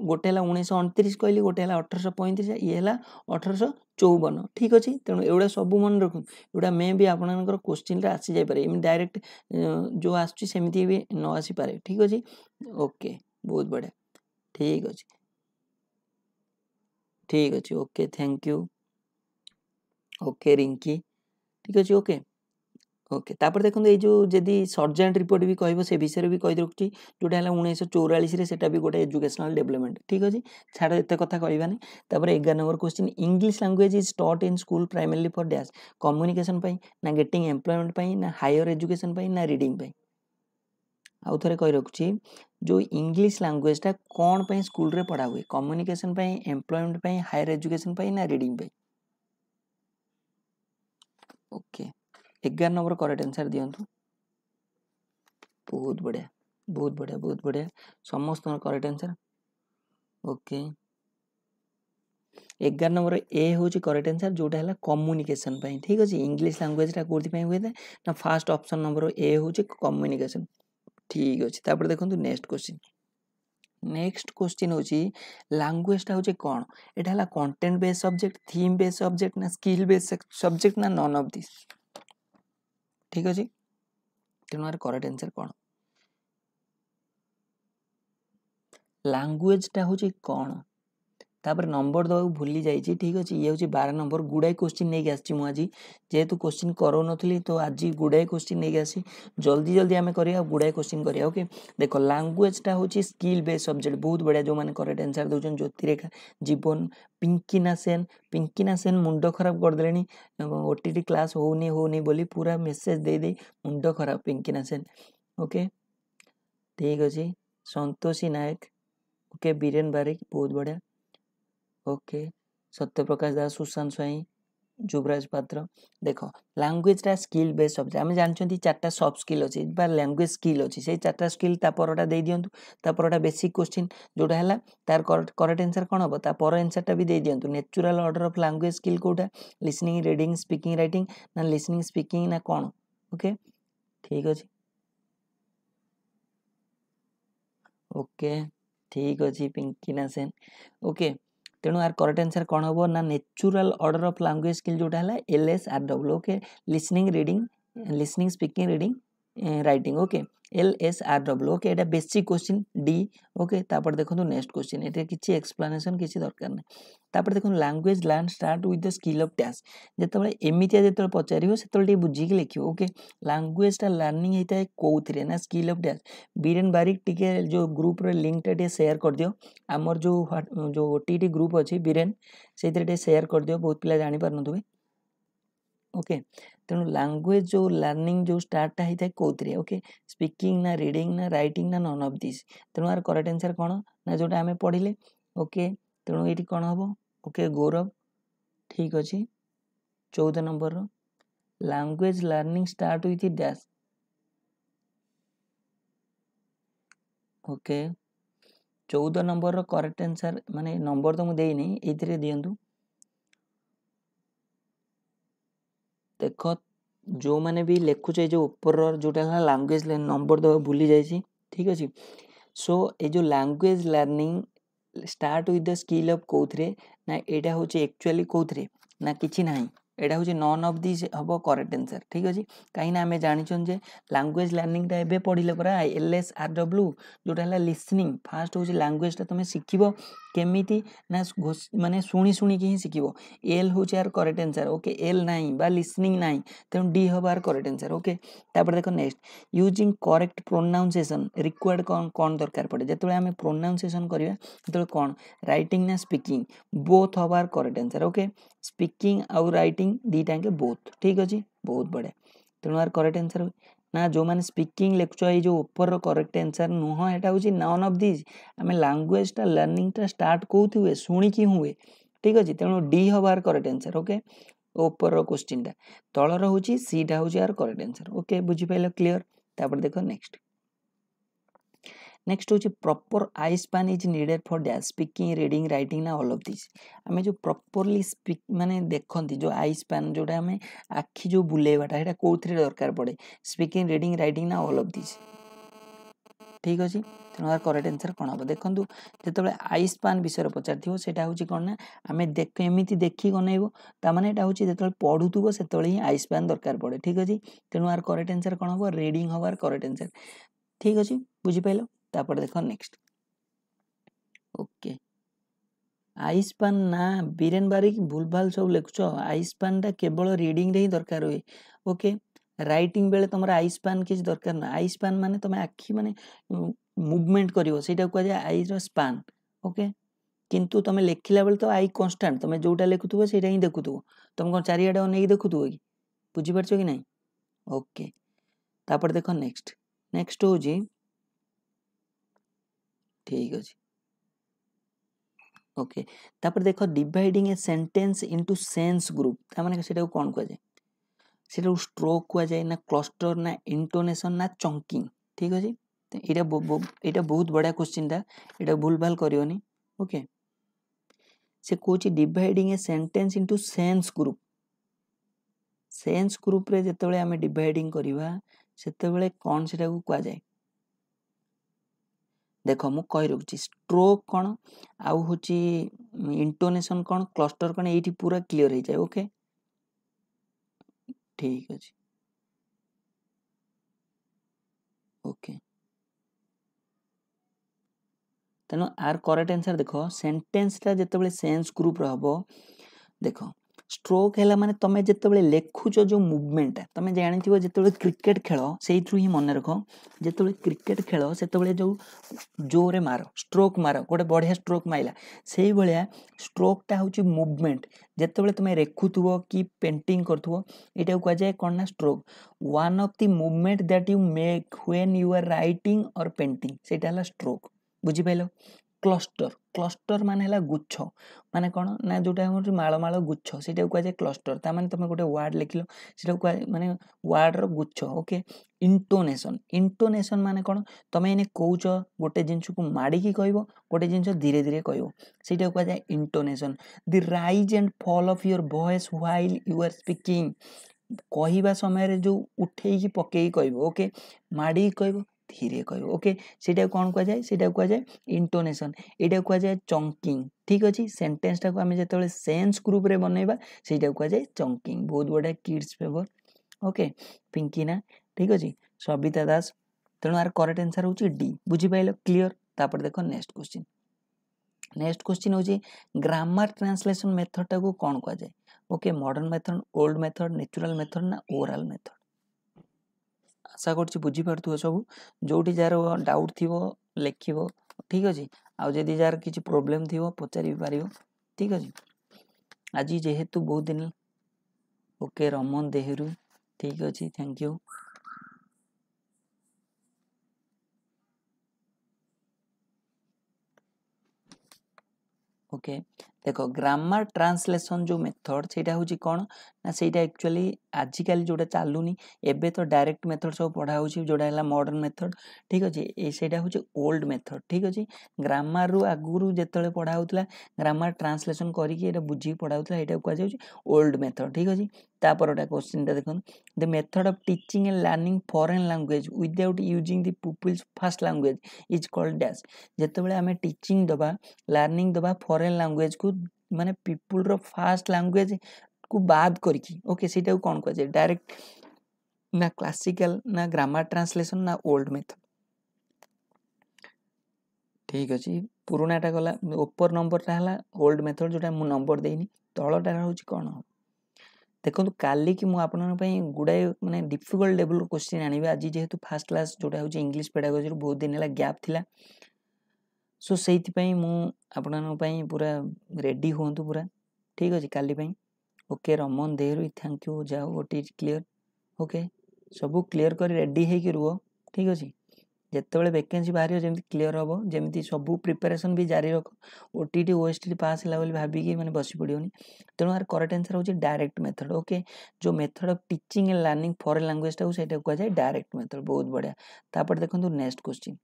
गोटे उन्नीस अणतीस कहली गोटे अठरश पैंतीस ये अठरश चौवन ठीक अच्छे तेणु एगुड़ा सब मन रख ଯେଉଁଟା ମେ ବି ଆପଣମାନଙ୍କର କୋଶ୍ଚିନ୍ରେ ଆସିଯାଇପାରେ ଏମିତି ଡାଇରେକ୍ଟ ଯେଉଁ ଆସୁଛି ସେମିତି ବି ନ ଆସିପାରେ ଠିକ୍ ଅଛି ଓକେ ବହୁତ ବଢ଼ିଆ ଠିକ୍ ଅଛି ଠିକ୍ ଅଛି okay thank you okay Rinki ଠିକ୍ ଅଛି ଓକେ ଓକେ ତାପରେ ଦେଖନ୍ତୁ ଏଇ ଯେଉଁ ଯଦି ସର୍ଜେଣ୍ଟ ରିପୋର୍ଟ ବି କହିବ ସେ ବିଷୟରେ ବି କହିଦେଉଛି ଯେଉଁଟା ହେଲା ଉଣେଇଶହ ଚଉରାଳିଶରେ ସେଟା ବି ଗୋଟେ ଏଜୁକେସନାଲ ଡେଭଲପମେଣ୍ଟ ଠିକ୍ ଅଛି ଛାଡ଼ ଏତେ କଥା କହିବାନି ତାପରେ ଏଗାର number question English language is taught in school primarily for dash communication ପାଇଁ ନା ଗେଟିଂ ଏମ୍ପ୍ଲୟମେଣ୍ଟ ପାଇଁ ନା ହାୟର ଏଜୁକେସନ୍ ପାଇଁ ନା ରିଡ଼ିଂ ପାଇଁ ଆଉ ଥରେ କହି ରଖୁଛି ଯେଉଁ ଇଂଲିଶ ଲାଙ୍ଗୁଏଜଟା କ'ଣ ପାଇଁ ସ୍କୁଲରେ ପଢ଼ା ହୁଏ କମ୍ୟୁନିକେସନ୍ ପାଇଁ ଏମ୍ପ୍ଲୟମେଣ୍ଟ ପାଇଁ ହାୟର ଏଜୁକେସନ୍ ପାଇଁ ନା ରିଡ଼ିଂ ପାଇଁ ଓକେ एगार नंबर करेक्ट आंसर दिंतु बहुत बढ़िया बहुत बढ़िया बहुत बढ़िया समस्त करेक्ट आंसर ओके एगार नंबर ए हूँ करेक्ट आंसर जोटा है कम्युनिकेशन ठीक अच्छे इंग्लीश लांगुएजा कौन हुए था ना फास्ट ऑप्शन नंबर ए हूँ कम्युनिकेसन ठीक अच्छे तापर देखो नेक्स्ट क्वेश्चन नेक्स्ट क्वेश्चन हूँ लांगुएजा हूँ कौन यहाँ है content based subject theme based subject ना स्किल बेस्ड सब्जेक्ट ना नन ऑफ दिस ଠିକ୍ ଅଛି ତେଣୁ ଏହାର କରେକ୍ଟ ଆନ୍ସର୍ କ'ଣ ଲାଙ୍ଗୁଏଜ୍ଟା ହେଉଛି କ'ଣ ତାପରେ ନମ୍ବର ଦେବାକୁ ଭୁଲି ଯାଇଛି ଠିକ୍ ଅଛି ଇଏ ହେଉଛି ବାର ନମ୍ବର ଗୁଡ଼ାଏ କୋଶ୍ଚିନ୍ ନେଇକି ଆସିଛି ମୁଁ ଆଜି ଯେହେତୁ କୋଶ୍ଚିନ୍ କରାଉନଥିଲି ତ ଆଜି ଗୁଡ଼ାଏ କୋଶ୍ଚିନ୍ ନେଇକି ଆସି ଜଲ୍ଦି ଜଲ୍ଦି ଆମେ କରିବା ଗୁଡ଼ାଏ କୋଶ୍ଚିନ୍ କରିବା ଓକେ ଦେଖ ଲାଙ୍ଗୁଏଜଟା ହେଉଛି ସ୍କିଲ୍ ବେସ୍ ସବଜେକ୍ଟ ବହୁତ ବଢ଼ିଆ ଯେଉଁମାନେ କରେକ୍ଟ ଆନ୍ସର୍ ଦେଉଛନ୍ତି ଜ୍ୟୋତିରେଖା ଜୀବନ ପିଙ୍କିନା ସେନ୍ ପିଙ୍କିନା ସେନ୍ ମୁଣ୍ଡ ଖରାପ କରିଦେଲେଣି ଓ ଟି ଟି କ୍ଲାସ୍ ହେଉନି ହେଉନି ବୋଲି ପୁରା ମେସେଜ୍ ଦେଇ ଦେଇ ମୁଣ୍ଡ ଖରାପ ପିଙ୍କିନା ସେନ୍ ଓକେ ଠିକ୍ ଅଛି ସନ୍ତୋଷୀ ନାୟକ ଓକେ ବୀରେନ ବାରିକ ବହୁତ ବଢ଼ିଆ ଓକେ ସତ୍ୟପ୍ରକାଶ ଦାସ ସୁଶାନ୍ତ ସ୍ୱାଇଁ ଯୁବରାଜ ପାତ୍ର ଦେଖ ଲାଙ୍ଗୁଏଜଟା ସ୍କିଲ୍ ବେସ୍ ସବଜେକ୍ଟ ଆମେ ଜାଣିଛନ୍ତି ଚାରିଟା ସଫ୍ଟ ସ୍କିଲ୍ ଅଛି ବା ଲାଙ୍ଗୁଏଜ ସ୍କିଲ୍ ଅଛି ସେଇ ଚାରିଟା ସ୍କିଲ୍ ତା ପରଟା ଦେଇଦିଅନ୍ତୁ ତା ପରଟା ବେସିକ୍ କ୍ୱେଶ୍ଚିନ୍ ଯେଉଁଟା ହେଲା ତାର କରେକ୍ଟ ଆନ୍ସର୍ କ'ଣ ହେବ ତା ପର ଆନ୍ସର୍ଟା ବି ଦେଇଦିଅନ୍ତୁ natural order of language skill କେଉଁଟା ଲିସନିଂ ରିଡ଼ିଂ ସ୍ପିକିଂ ରାଇଟିଂ ନା ଲିସନିଂ ସ୍ପିକିଂ ନା କ'ଣ ଓକେ ଠିକ୍ ଅଛି ଓକେ ଠିକ୍ ଅଛି ପିଙ୍କି ନା ସେନ୍ ଓକେ ତେଣୁ ଆର୍ କରେକ୍ଟ ଆନ୍ସର୍ କ'ଣ ହେବ ନା natural order of language skill ଯେଉଁଟା ହେଲା L S R W okay listening reading listening speaking reading writing okay L S R W okay এটা বেসিক কোশ্চিন ডি ওকে তারপরে দেখুন নেক্সট কোশ্চিন এটা কিছু এক্সপ্লানেসন কিছু দরকার না তারপরে দেখুন language learn start with the skill of tax যেতবে এমিটিয়া যেত পচারিব সেতবে টিকে বুঝিকি লিখব ওকে ল্যাঙ্গুয়েজটা লর্নিং হয়ে কোথায় না skill of tax Biren Barik টিকে যে গ্রুপর লিঙ্কটা টিকে সেয়ার করদিও আমার যে যে ওটিটি গ্রুপ অছি বীরেন সেইথিরে টিকে সেয়ার করদিও বহুত পিলা জাঁপার নথবে ଓକେ ତେଣୁ ଲାଙ୍ଗୁଏଜ୍ ଯେଉଁ ଲର୍ଣ୍ଣିଂ ଯେଉଁ ଷ୍ଟାର୍ଟଟା ହେଇଥାଏ କେଉଁଥିରେ ଓକେ ସ୍ପିକିଂ ନା ରିଡ଼ିଂ ନା ରାଇଟିଂ ନା ନନ୍ ଅଫ୍ ଦିସ୍ ତେଣୁ ଆର କରେକ୍ଟ ଆନ୍ସର୍ କ'ଣ ନା ଯେଉଁଟା ଆମେ ପଢ଼ିଲେ ଓକେ ତେଣୁ ଏଇଠି କ'ଣ ହେବ ଓକେ ଗୌରବ ଠିକ୍ ଅଛି ଚଉଦ ନମ୍ବରର language learning start with dash okay ଚଉଦ ନମ୍ବରର କରେକ୍ଟ ଆନ୍ସର୍ ମାନେ ନମ୍ବର ତ ମୁଁ ଦେଇନି ଏଇଥିରେ ଦିଅନ୍ତୁ ଦେଖ ଯେଉଁମାନେ ବି ଲେଖୁଛ ଏଇ ଯେଉଁ ଉପରର ଯେଉଁଟା ହେଲା ଲାଙ୍ଗୁଏଜ୍ ନମ୍ବର ଦେବା ଭୁଲି ଯାଇଛି ଠିକ୍ ଅଛି ସୋ ଏଇ ଯେଉଁ language learning start with the skill of କେଉଁଥିରେ ନା ଏଇଟା ହେଉଛି ଆକ୍ଚୁଆଲି କେଉଁଥିରେ ନା କିଛି ନାହିଁ ଏଇଟା ହେଉଛି ନନ୍ ଅଫ୍ ଦିସ୍ ହେବ କରେକ୍ଟ ଆନ୍ସର୍ ଠିକ୍ ଅଛି କାହିଁକିନା ଆମେ ଜାଣିଛନ୍ତି ଯେ ଲାଙ୍ଗୁଏଜ୍ ଲର୍ଣ୍ଣିଂଟା ଏବେ ପଢ଼ିଲେ ପରା ଏଲ୍ ଏସ୍ ଆର୍ ଡବ୍ଲୁ ଯେଉଁଟା ହେଲା ଲିସନିଂ ଫାର୍ଷ୍ଟ ହେଉଛି ଲାଙ୍ଗୁଏଜ୍ଟା ତୁମେ ଶିଖିବ କେମିତି ନା ମାନେ ଶୁଣି ଶୁଣିକି ହିଁ ଶିଖିବ ଏଲ୍ ହେଉଛି our correct answer okay L ନାହିଁ ବା ଲିସନିଂ ନାହିଁ ତେଣୁ ଡି ହେବ ଆର କରେକ୍ଟ ଆନ୍ସର୍ ଓକେ ତାପରେ ଦେଖ next using correct pronunciation required କ'ଣ କ'ଣ ଦରକାର ପଡ଼େ ଯେତେବେଳେ ଆମେ ପ୍ରୋନାଉନ୍ସିଏସନ୍ କରିବା ସେତେବେଳେ କ'ଣ ରାଇଟିଂ ନା ସ୍ପିକିଂ ବୋଥ ହେବ ଆର କରେକ୍ଟ ଆନ୍ସର୍ ଓକେ ସ୍ପିକିଂ ଆଉ ରାଇଟିଂ ଦୁଇଟାଙ୍କ ବୋଥ ଠିକ୍ ଅଛି ବହୁତ ବଢ଼ିଆ ତେଣୁ ଆର କରେକ୍ଟ ଆନ୍ସର୍ ना जो मैंने स्पीकिंग लेखुଛ ये जो ऊपर करेक्ट आंसर नुह यहाँ हूँ नन अफ दिज आम लांगुएजटा लर्णिंगटा स्टार्ट कौथि हुए शुणिकी हुए ठीक अच्छे तेणु डी हबार करेक्ट आंसर ओके ऊपर क्वेश्चिटा तलर हूँ सीटा हूँ यार करेक्ट आंसर ओके बुझीपाल क्लीअर तापर देख नेक्स्ट नेक्स्ट हूँ proper eye span is needed for that speaking reading writing ना अल अफ दिस् आम जो प्रपरली स्पीक मैंने देखती जो आई स्पान जोटा आम आखि जो बुलेबाटा से कौ थे दरकार पड़े स्पीकिंग रिडिंग रईटिंग ना अल अफ दिस् ঠিক আছে তেমন করেক্ট আনসার কোণ হব দেখুন যেতবে আইস পান বিষয়ে পচার থাকবে সেটা হচ্ছে কোণ না আমি দেখ এমিতি দেখি গনাইব তা মানে এটা হচ্ছে যেত পড়ুব সেতবে হি আইস পান দরকার পড়ে ঠিক আছে তেমন আর করেক্ট আনসার কোণ হব রিডিং হবার করেক্ট আনসার ঠিক আছে বুঝিপাইল ତାପରେ ଦେଖ ନେକ୍ସଟ ଓକେ ଆଇସ୍ପାନ୍ ନା ବୀରେନ ବାରିକ ଭୁଲଭାଲ ସବୁ ଲେଖୁଛ ଆଇସ୍ପାନ୍ଟା କେବଳ ରିଡ଼ିଂରେ ହିଁ ଦରକାର ହୁଏ ଓକେ ରାଇଟିଂ ବେଳେ ତମର ଆଇସ୍ପାନ୍ କିଛି ଦରକାର ନୁହେଁ ଆଇସ୍ପାନ୍ ମାନେ ତମେ ଆଖି ମାନେ ମୁଭମେଣ୍ଟ କରିବ ସେଇଟାକୁ କୁହାଯାଏ ଆଇର ସ୍ପାନ୍ ଓକେ କିନ୍ତୁ ତମେ ଲେଖିଲା ବେଳେ ତ ଆଇ କନଷ୍ଟାଣ୍ଟ ତମେ ଯେଉଁଟା ଲେଖୁଥିବ ସେଇଟା ହିଁ ଦେଖୁଥିବ ତମେ କ'ଣ ଚାରିଆଡ଼େ ଅନେଇକି ଦେଖୁଥିବ କି ବୁଝିପାରୁଛ କି ନାହିଁ ଓକେ ତାପରେ ଦେଖ ନେକ୍ସଟ ନେକ୍ସଟ ହେଉଛି ଠିକ୍ ଅଛି ଓକେ ତାପରେ ଦେଖ dividing a sentence into sense group ତାମାନେ ସେଇଟାକୁ କ'ଣ କୁହାଯାଏ ସେଇଟାକୁ ଷ୍ଟ୍ରୋକ୍ କୁହାଯାଏ ନା କ୍ଲଷ୍ଟର୍ ନା ଇଣ୍ଟୋନେସନ୍ ନା ଚଙ୍କିଂ ଠିକ୍ ଅଛି ଏଇଟା ଏଇଟା ବହୁତ ବଢ଼ିଆ କ୍ୱେଶ୍ଚିନ୍ଟା ଏଇଟା ଭୁଲ ଭାଲ କରିବନି ଓକେ ସେ କହୁଛି dividing a sentence into sense group sense ଗ୍ରୁପ୍ରେ ଯେତେବେଳେ ଆମେ ଡିଭାଇଡ଼ିଂ କରିବା ସେତେବେଳେ କ'ଣ ସେଇଟାକୁ କୁହାଯାଏ ଦେଖ ମୁଁ କହି ରଖୁଛି ଷ୍ଟ୍ରୋକ୍ କ'ଣ ଆଉ ହେଉଛି ଇଣ୍ଟୋନେସନ୍ କ'ଣ କ୍ଲଷ୍ଟର୍ କ'ଣ ଏଇଠି ପୁରା କ୍ଲିଅର୍ ହେଇଯାଏ ଓକେ ଠିକ୍ ଅଛି ଓକେ ତେଣୁ ଆର୍ କରେକ୍ଟ ଆନ୍ସର୍ ଦେଖ ସେଣ୍ଟେନ୍ସଟା ଯେତେବେଳେ ସେନ୍ସ ଗ୍ରୁପ୍ର ହେବ ଦେଖ ଷ୍ଟ୍ରୋକ୍ ହେଲା ମାନେ ତମେ ଯେତେବେଳେ ଲେଖୁଛ ଯେଉଁ ମୁଭମେଣ୍ଟଟା ତମେ ଜାଣିଥିବ ଯେତେବେଳେ କ୍ରିକେଟ୍ ଖେଳ ସେଇଥିରୁ ହିଁ ମନେ ରଖ ଯେତେବେଳେ କ୍ରିକେଟ୍ ଖେଳ ସେତେବେଳେ ଯେଉଁ ଜୋରେ ମାର ଷ୍ଟ୍ରୋକ୍ ମାର ଗୋଟେ ବଢ଼ିଆ ଷ୍ଟ୍ରୋକ୍ ମାରିଲା ସେଇଭଳିଆ ଷ୍ଟ୍ରୋକ୍ଟା ହେଉଛି ମୁଭମେଣ୍ଟ ଯେତେବେଳେ ତୁମେ ଲେଖୁଥିବ କି ପେଣ୍ଟିଂ କରୁଥିବ ଏଇଟାକୁ କୁହାଯାଏ କ'ଣ ନା stroke one of the movement that you make when you are writing or painting ସେଇଟା ହେଲା ଷ୍ଟ୍ରୋକ୍ ବୁଝିପାରିଲ କ୍ଲଷ୍ଟର କ୍ଲଷ୍ଟର ମାନେ ହେଲା ଗୁଚ୍ଛ ମାନେ କ'ଣ ନା ଯେଉଁଟା ଆମର ମାଳ ମାଳ ଗୁଚ୍ଛ ସେଇଟାକୁ କୁହାଯାଏ କ୍ଲଷ୍ଟର ତା'ମାନେ ତୁମେ ଗୋଟେ ୱାର୍ଡ଼ ଲେଖିଲ ସେଇଟାକୁ କୁହାଯାଏ ମାନେ ୱାର୍ଡ଼ର ଗୁଚ୍ଛ ଓକେ ଇଣ୍ଟୋନେସନ୍ ଇଣ୍ଟୋନେସନ୍ ମାନେ କ'ଣ ତୁମେ ଏଇନେ କହୁଛ ଗୋଟେ ଜିନିଷକୁ ମାଡ଼ିକି କହିବ ଗୋଟେ ଜିନିଷ ଧୀରେ ଧୀରେ କହିବ ସେଇଟାକୁ କୁହାଯାଏ intonation the rise and fall of your voice while you are speaking କହିବା ସମୟରେ ଯେଉଁ ଉଠେଇକି ପକେଇକି କହିବ ଓକେ ମାଡ଼ିକି କହିବ ଧୀରେ କହିବ ଓକେ ସେଇଟା କ'ଣ କୁହାଯାଏ ସେଇଟା କୁହାଯାଏ ଇଣ୍ଟୋନେସନ୍ ଏଇଟା କୁହାଯାଏ ଚଙ୍କିଂ ଠିକ୍ ଅଛି ସେଣ୍ଟେନ୍ସଟାକୁ ଆମେ ଯେତେବେଳେ ସେନ୍ସ ଗ୍ରୁପ୍ରେ ବନେଇବା ସେଇଟା କୁହାଯାଏ ଚଙ୍କିଂ ବହୁତ ବଢ଼ିଆ କିଡ଼୍ସ ପେପର୍ ଓକେ ପିଙ୍କିନା ଠିକ୍ ଅଛି ସବିତା ଦାସ ତେଣୁ ଆର କରେକ୍ଟ ଆନ୍ସର୍ ହେଉଛି ଡି ବୁଝିପାରିଲ କ୍ଲିଅର ତାପରେ ଦେଖ ନେକ୍ସଟ କ୍ୱେଶ୍ଚିନ୍ ନେକ୍ସଟ କ୍ୱେଶ୍ଚିନ୍ ହେଉଛି ଗ୍ରାମାର ଟ୍ରାନ୍ସଲେସନ୍ ମେଥଡ଼ଟାକୁ କ'ଣ କୁହାଯାଏ okay modern method old method natural method ନା ଓରାଲ ମେଥଡ଼ আশা করছি বুঝিপারুথ সবু ଯେଉଁଠି ଯାହାର ଡାଉଟ୍ ଥିବ ଲେଖିବ ଠିକ୍ ଅଛି ଆଉ ଯଦି ଯାହାର କିଛି ପ୍ରୋବ୍ଲେମ୍ ଥିବ ପଚାରି ବି ପାରିବ ଠିକ୍ ଅଛି ଆଜି ଯେହେତୁ ବହୁତ ଦିନ ଓକେ ରମନ ଦେହରୁ ଠିକ୍ ଅଛି ଥ୍ୟାଙ୍କ ୟୁ ओके okay. देखो ग्रामर ट्रांसलेशन जो मेथड से कौन ସେଇଟା ଆକ୍ଚୁଆଲି ଆଜିକାଲି ଯେଉଁଟା ଚାଲୁନି ଏବେ ତ ଡାଇରେକ୍ଟ ମେଥଡ଼ ସବୁ ପଢ଼ା ହେଉଛି ଯେଉଁଟା ହେଲା ମଡ଼ର୍ଣ୍ଣ ମେଥଡ଼ ଠିକ୍ ଅଛି ଏ ସେଇଟା ହେଉଛି ଓଲ୍ଡ ମେଥଡ଼ ଠିକ୍ ଅଛି ଗ୍ରାମାରରୁ ଆଗରୁ ଯେତେବେଳେ ପଢ଼ା ହେଉଥିଲା ଗ୍ରାମାର ଟ୍ରାନ୍ସଲେସନ୍ କରିକି ଏଇଟା ବୁଝିକି ପଢ଼ା ହେଉଥିଲା ଏଇଟାକୁ କୁହାଯାଉଛି ଓଲ୍ଡ ମେଥଡ଼ ଠିକ୍ ଅଛି ତାପରଟା କୋଶ୍ଚିନ୍ଟା ଦେଖନ୍ତୁ the method of teaching and learning foreign language without using the people's first language is called dash ଯେତେବେଳେ ଆମେ ଟିଚିଂ ଦେବା ଲର୍ଣ୍ଣିଂ ଦେବା ଫରେନ୍ ଲାଙ୍ଗୁଏଜ୍କୁ ମାନେ ପିପୁଲ୍ର ଫାଷ୍ଟ ଲାଙ୍ଗୁଏଜ୍ को ବାଦ କରିକି ଓକେ ସେଇଟାକୁ କ'ଣ କୁହାଯାଏ ଡାଇରେକ୍ଟ ନା କ୍ଲାସିକାଲ ନା ଗ୍ରାମାର ଟ୍ରାନ୍ସଲେସନ୍ ନା ଓଲ୍ଡ ମେଥଡ଼ ଠିକ୍ ଅଛି ପୁରୁଣାଟା ଗଲା ଉପର ନମ୍ବରଟା ହେଲା ଓଲ୍ଡ ମେଥଡ଼ ଯେଉଁଟା ମୁଁ ନମ୍ବର ଦେଇନି ତଳଟା ହେଉଛି କ'ଣ ଦେଖନ୍ତୁ କାଲିକି ମୁଁ ଆପଣଙ୍କ ପାଇଁ ଗୁଡ଼ାଏ ମାନେ ଡିଫିକଲ୍ଟ ଲେବୁଲ୍ କୋଶ୍ଚିନ୍ ଆଣିବି ଆଜି ଯେହେତୁ ଫାର୍ଷ୍ଟ କ୍ଲାସ୍ ଯେଉଁଟା ହେଉଛି ଇଂଲିଶ ପେଡ଼ାଗୋଜିରୁ ବହୁତ ଦିନ ହେଲା ଗ୍ୟାପ୍ ଥିଲା ସୋ ସେଇଥିପାଇଁ ମୁଁ ଆପଣମାନଙ୍କ ପାଇଁ ପୁରା ରେଡ଼ି ହୁଅନ୍ତୁ ପୁରା ଠିକ୍ ଅଛି କାଲି ପାଇଁ ଓକେ ରମନ ଦେହରୁ ଥ୍ୟାଙ୍କ ୟୁ ଯାହା ହଉ ଓଟି କ୍ଲିଅର ଓକେ ସବୁ କ୍ଲିଅର କରି ରେଡ଼ି ହେଇକି ରୁହ ଠିକ୍ ଅଛି ଯେତେବେଳେ ଭେକେନ୍ସି ବାହାରିବ ଯେମିତି କ୍ଲିଅର ହେବ ଯେମିତି ସବୁ ପ୍ରିପାରେସନ୍ ବି ଜାରି ରଖ ଓ ଟି ଟି ଓଏସ୍ଟି ପାସ୍ ହେଲା ବୋଲି ଭାବିକି ମାନେ ବସି ପଡ଼ିବନି ତେଣୁ ଆର କରେକ୍ଟ ଆନ୍ସର୍ ହେଉଛି ଡାଇରେକ୍ଟ ମେଥଡ଼ ଓକେ ଯେଉଁ method of teaching and learning foreign ଲାଙ୍ଗୁଏଜ୍ଟାକୁ ସେଇଟା କୁହାଯାଏ ଡାଇରେକ୍ଟ ମେଥଡ଼ ବହୁତ ବଢ଼ିଆ ତାପରେ ଦେଖନ୍ତୁ ନେକ୍ସଟ କ୍ୱେଶ୍ଚିନ୍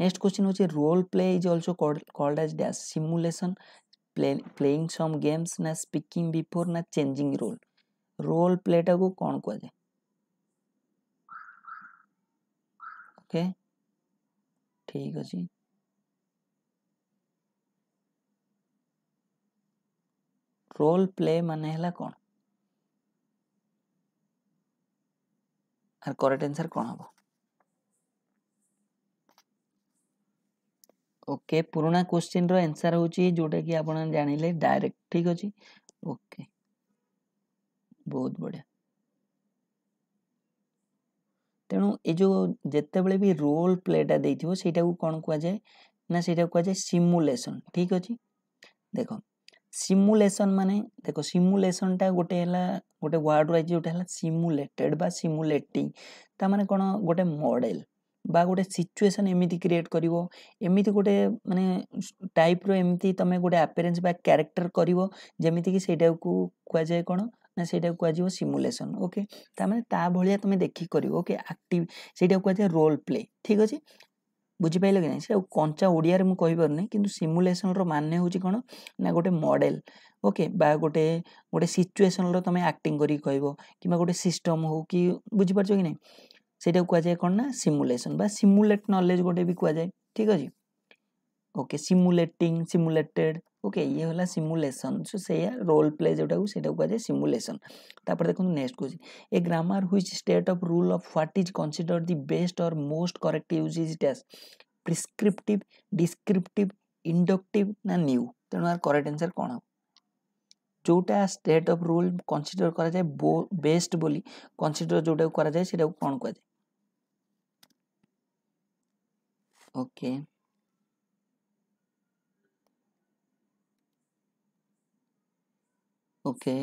ନେକ୍ସଟ କ୍ୱେଶ୍ଚିନ୍ ହେଉଛି role play is also called as dash simulation playing some games ना स्पीकिंग बिफोर ना चेंजिंग रोल रोल प्लेटा को कौन कह जाए ओके ठीक अच्छे रोल प्ले माने हला कौन आर करेक्ट आंसर कौन हबो ଓକେ ପୁରୁଣା କୋଶ୍ଚିନ୍ର ଏନ୍ସର୍ ହେଉଛି ଯେଉଁଟାକି ଆପଣ ଜାଣିଲେ ଡାଇରେକ୍ଟ ଠିକ୍ ଅଛି ଓକେ ବହୁତ ବଢ଼ିଆ ତେଣୁ ଏ ଯେଉଁ ଯେତେବେଳେ ବି ରୋଲ୍ ପ୍ଲେଟା ଦେଇଥିବ ସେଇଟାକୁ କ'ଣ କୁହାଯାଏ ନା ସେଇଟାକୁ କୁହାଯାଏ ସିମୁଲେସନ୍ ଠିକ୍ ଅଛି ଦେଖ ସିମୁଲେସନ୍ ମାନେ ଦେଖ ସିମୁଲେସନ୍ଟା ଗୋଟେ ହେଲା ଗୋଟେ ୱାର୍ଡ଼ ରହିଛି ଯେଉଁଟା ହେଲା ସିମୁଲେଟେଡ଼୍ ବା ସିମୁଲେଟିଂ ତା ମାନେ କ'ଣ ଗୋଟେ ମଡ଼େଲ୍ ବା ଗୋଟେ ସିଚୁଏସନ୍ ଏମିତି କ୍ରିଏଟ୍ କରିବ ଏମିତି ଗୋଟେ ମାନେ ଟାଇପ୍ର ଏମିତି ତୁମେ ଗୋଟେ ଆପେରେନ୍ସ ବା କ୍ୟାରେକ୍ଟର କରିବ ଯେମିତିକି ସେଇଟାକୁ କୁହାଯାଏ କ'ଣ ନା ସେଇଟାକୁ କୁହାଯିବ ସିମୁଲେସନ୍ ଓକେ ତା'ମାନେ ତା ଭଳିଆ ତୁମେ ଦେଖିକି କରିବ ଓକେ ଆକ୍ଟିଭ ସେଇଟାକୁ କୁହାଯାଏ ରୋଲ୍ ପ୍ଲେ ଠିକ୍ ଅଛି ବୁଝିପାରିଲ କି ନାହିଁ ସେଇଟାକୁ କଞ୍ଚା ଓଡ଼ିଆରେ ମୁଁ କହିପାରୁନି କିନ୍ତୁ ସିମୁଲେସନ୍ର ମାନେ ହେଉଛି କ'ଣ ନା ଗୋଟେ ମଡ଼େଲ୍ ଓକେ ବା ଗୋଟେ ଗୋଟେ ସିଚୁଏସନ୍ର ତୁମେ ଆକ୍ଟିଂ କରିକି କହିବ କିମ୍ବା ଗୋଟେ ସିଷ୍ଟମ୍ ହଉ କି ବୁଝିପାରୁଛ କି ନାହିଁ সেটা কুযায় কোন না সিমুলেশন বা সিমুলেট নলেজ গোটে বি কুযায় ঠিক আছে ওকে সিমুলেটিং সিমুলেটেড ওকে ইয়ে হল সিমুলেশন সো সেয়া রোল প্লে যেটা সেটা কুযায় সিমুলেশন তারপরে দেখুন next কুছি a grammar which state of rule of what is consider the best or most correct use is dash prescriptive descriptive inductive না নিউ তেণু আর করেক্ট আনসার কোণ হব ଯେଉଁଟା ଷ୍ଟେଟ୍ ଅଫ୍ ରୁଲ୍ କନସିଡ଼ର କରାଯାଏ ବେଷ୍ଟ ବୋଲି କନସିଡ଼ର ଯେଉଁଟାକୁ କରାଯାଏ ସେଇଟାକୁ କ'ଣ କୁହାଯାଏ ওকে ওকে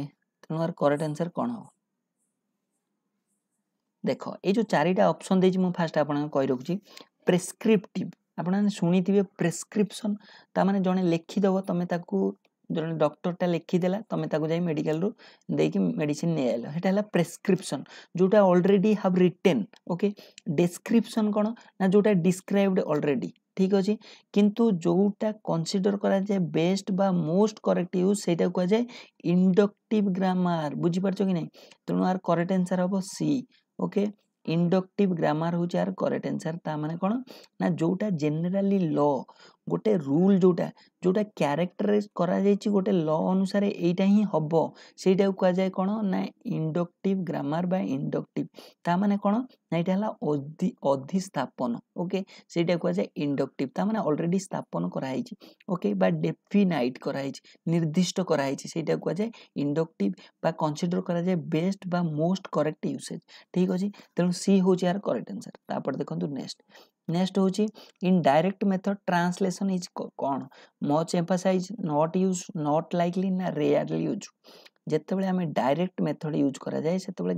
ତେଣୁ ଆର କରେକ୍ଟ ଆନ୍ସର କ'ଣ ହେବ ଦେଖ ଏଇ ଯେଉଁ ଚାରିଟା ଅପସନ୍ ଦେଇଛି ମୁଁ ଫାଷ୍ଟ ଆପଣଙ୍କୁ କହି ରଖୁଛି ପ୍ରେସ୍କ୍ରିପ୍ଟିଭ୍ ଆପଣମାନେ ଶୁଣିଥିବେ ପ୍ରେସ୍କ୍ରିପ୍ସନ୍ ତା'ମାନେ ଜଣେ ଲେଖିଦେବ ତୁମେ ତାକୁ ଜଣେ ଡକ୍ଟରଟା ଲେଖିଦେଲା ତମେ ତାକୁ ଯାଇ ମେଡ଼ିକାଲରୁ ଦେଇକି ମେଡ଼ିସିନ୍ ନେଇଆଇଲ ସେଇଟା ହେଲା ପ୍ରେସ୍କ୍ରିପସନ୍ ଯେଉଁଟା already have written okay description କ'ଣ ନା ଯେଉଁଟା ଡିସ୍କ୍ରାଇବ୍ଡ ଅଲରେଡ଼ି ଠିକ୍ ଅଛି କିନ୍ତୁ ଯେଉଁଟା କନସିଡ଼ର କରାଯାଏ ବେଷ୍ଟ ବା ମୋଷ୍ଟ କରେକ୍ଟ ୟୁଜ୍ ସେଇଟା କୁହାଯାଏ ଇଣ୍ଡକ୍ଟିଭ୍ ଗ୍ରାମାର ବୁଝିପାରୁଛ କି ନାହିଁ ତେଣୁ ଆର କରେକ୍ଟ ଆନ୍ସର୍ ହେବ ସି ଓକେ ଇଣ୍ଡକ୍ଟିଭ୍ ଗ୍ରାମାର ହେଉଛି ଆର କରେକ୍ଟ ଆନ୍ସର୍ ତା ମାନେ କ'ଣ ନା ଯେଉଁଟା ଜେନେରାଲି ଲ ଗୋଟେ ରୁଲ୍ ଯେଉଁଟା ଯେଉଁଟା କ୍ୟାରେକ୍ଟରାଇଜ୍ କରାଯାଇଛି ଗୋଟେ ଲ ଅନୁସାରେ ଏଇଟା ହିଁ ହେବ ସେଇଟାକୁ କୁହାଯାଏ କ'ଣ ନା ଇଣ୍ଡକ୍ଟିଭ୍ ଗ୍ରାମାର ବା ଇଣ୍ଡକ୍ଟିଭ୍ ତା ମାନେ କ'ଣ ନା ଏଇଟା ହେଲା ଅଧି ଅଧିସ୍ଥାପନ ଓକେ ସେଇଟା କୁହାଯାଏ ଇଣ୍ଡକ୍ଟିଭ୍ ତା ମାନେ ଅଲରେଡ଼ି ସ୍ଥାପନ କରାହେଇଛି ଓକେ ବା ଡେଫିନାଇଟ୍ କରାହେଇଛି ନିର୍ଦ୍ଦିଷ୍ଟ କରାହେଇଛି ସେଇଟା କୁହାଯାଏ ଇଣ୍ଡକ୍ଟିଭ୍ ବା କନସିଡର କରାଯାଏ ବେଷ୍ଟ ବା ମୋଷ୍ଟ କରେକ୍ଟ ୟୁସେଜ୍ ଠିକ୍ ଅଛି ତେଣୁ ସି ହେଉଛି ଏହାର କରେକ୍ଟ ଆନ୍ସର୍ ତାପରେ ଦେଖନ୍ତୁ ନେକ୍ସଟ ନେକ୍ସଟ ହେଉଛି ଇନଡାଇରେକ୍ଟ ମେଥଡ଼ ଟ୍ରାନ୍ସଲେସନ୍ ଇଜ୍ କ'ଣ much emphasize not use not likely ନା ରେୟାର୍ଲି ୟୁଜ୍ ଯେତେବେଳେ ଆମେ ଡାଇରେକ୍ଟ ମେଥଡ଼ ୟୁଜ୍ କରାଯାଏ ସେତେବେଳେ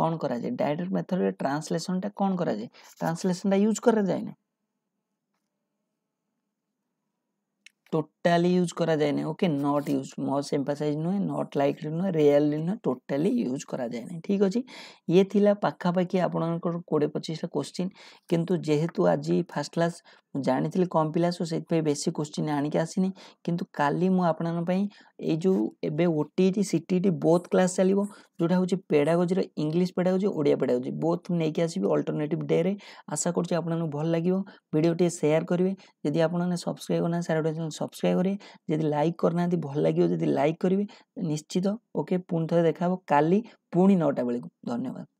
କ'ଣ କରାଯାଏ ଡାଇରେକ୍ଟ ମେଥଡ଼ରେ ଟ୍ରାନ୍ସଲେସନ୍ଟା କ'ଣ କରାଯାଏ ଟ୍ରାନ୍ସଲେସନ୍ଟା ୟୁଜ୍ କରାଯାଏ ନା টোটালি ইউজ করা যায় না okay not use most emphasize নুহে not likely নুহে রেয়ারলি নুহে টোটালি ইউজ করা যায় না ঠিক আছে ইয়ে লা পাখাপাখি আপনার কোড়ি পঁচিশটা কোশ্চিন কিন্তু যেহেতু আজ ফার্স্ট ক্লাস জাঁথিলি কম পিলা সো সেই বেশি কোশ্চিন আনিকি আসিনি কিন্তু কালি মু আপনার এই যে এবে ওটিইটি সিটিইটি বোথ ক্লাস চালিব যেটা হচ্ছে পেডাগোজির English pedagogy Odia pedagogy both নেইকি আসবি অল্টরনেটিভ ডেরে আশা করছি আপনার ভাল লাগিব ভিডিওটি সেয়ার করবে যদি আপনার সবসক্রাইব না সারা সবসক্রাইব ଦୟାକରି ଯଦି ଲାଇକ୍ କରିନାହାନ୍ତି ଭଲ ଲାଗିବ ଯଦି ଲାଇକ୍ କରିବେ ନିଶ୍ଚିତ ଓକେ ପୁଣି ଥରେ ଦେଖା ହେବ କାଲି ପୁଣି ନଅଟା ବେଳକୁ ଧନ୍ୟବାଦ